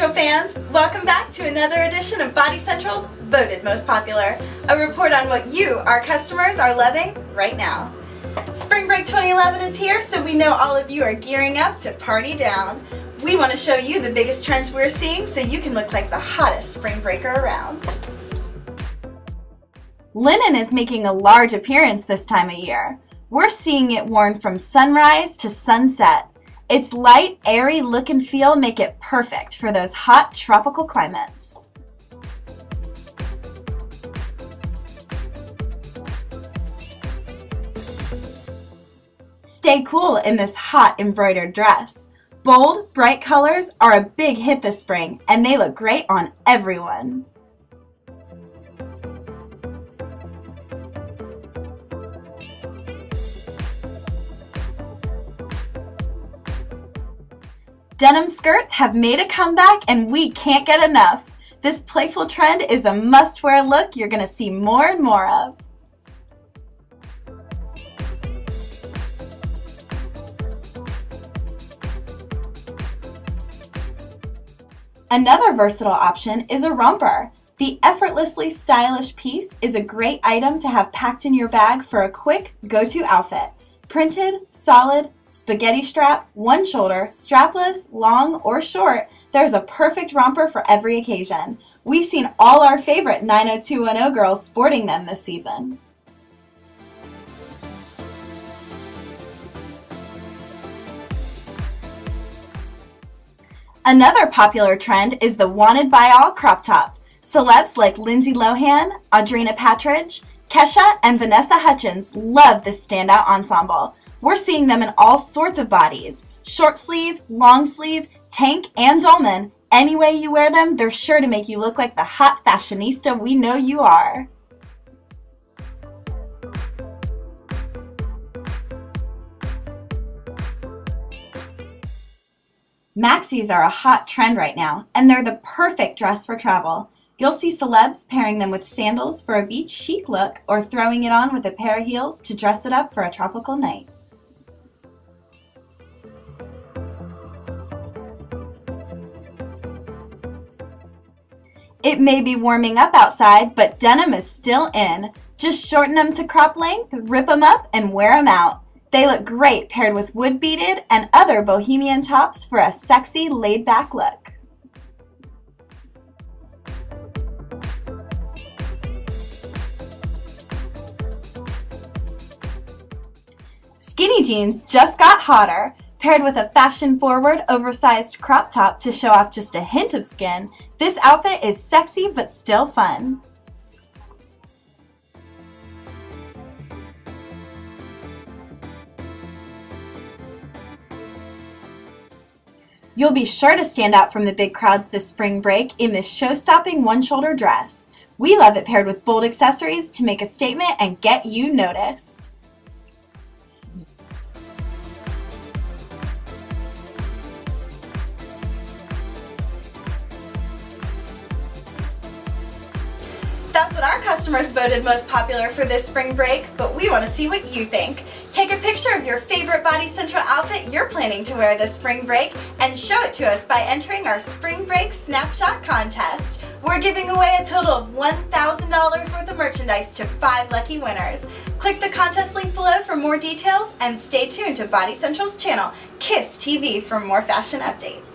Central fans, welcome back to another edition of Body Central's Voted Most Popular, a report on what you, our customers, are loving right now. Spring Break 2011 is here, so we know all of you are gearing up to party down. We want to show you the biggest trends we're seeing so you can look like the hottest spring breaker around. Linen is making a large appearance this time of year. We're seeing it worn from sunrise to sunset. Its light, airy look and feel make it perfect for those hot tropical climates. Stay cool in this hot embroidered dress. Bold, bright colors are a big hit this spring, and they look great on everyone. Denim skirts have made a comeback and we can't get enough. This playful trend is a must-wear look you're going to see more and more of. Another versatile option is a romper. The effortlessly stylish piece is a great item to have packed in your bag for a quick go-to outfit. Printed, solid, spaghetti strap, one shoulder, strapless, long, or short, there's a perfect romper for every occasion. We've seen all our favorite 90210 girls sporting them this season. Another popular trend is the wanted by all crop top. Celebs like Lindsay Lohan, Audrina Patridge, Kesha, and Vanessa Hudgens love this standout ensemble. We're seeing them in all sorts of bodies. Short sleeve, long sleeve, tank, and dolman. Any way you wear them, they're sure to make you look like the hot fashionista we know you are. Maxis are a hot trend right now, and they're the perfect dress for travel. You'll see celebs pairing them with sandals for a beach chic look or throwing it on with a pair of heels to dress it up for a tropical night. It may be warming up outside, but denim is still in. Just shorten them to crop length, rip them up, and wear them out. They look great paired with wood beaded and other bohemian tops for a sexy, laid back look. Skinny jeans just got hotter. Paired with a fashion-forward, oversized crop top to show off just a hint of skin, this outfit is sexy but still fun. You'll be sure to stand out from the big crowds this spring break in this show-stopping one-shoulder dress. We love it paired with bold accessories to make a statement and get you noticed. That's what our customers voted most popular for this spring break, but we want to see what you think. Take a picture of your favorite Body Central outfit you're planning to wear this spring break and show it to us by entering our Spring Break Snapshot Contest. We're giving away a total of $1,000 worth of merchandise to five lucky winners. Click the contest link below for more details and stay tuned to Body Central's channel, KISS TV, for more fashion updates.